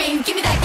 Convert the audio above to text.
scream, give me that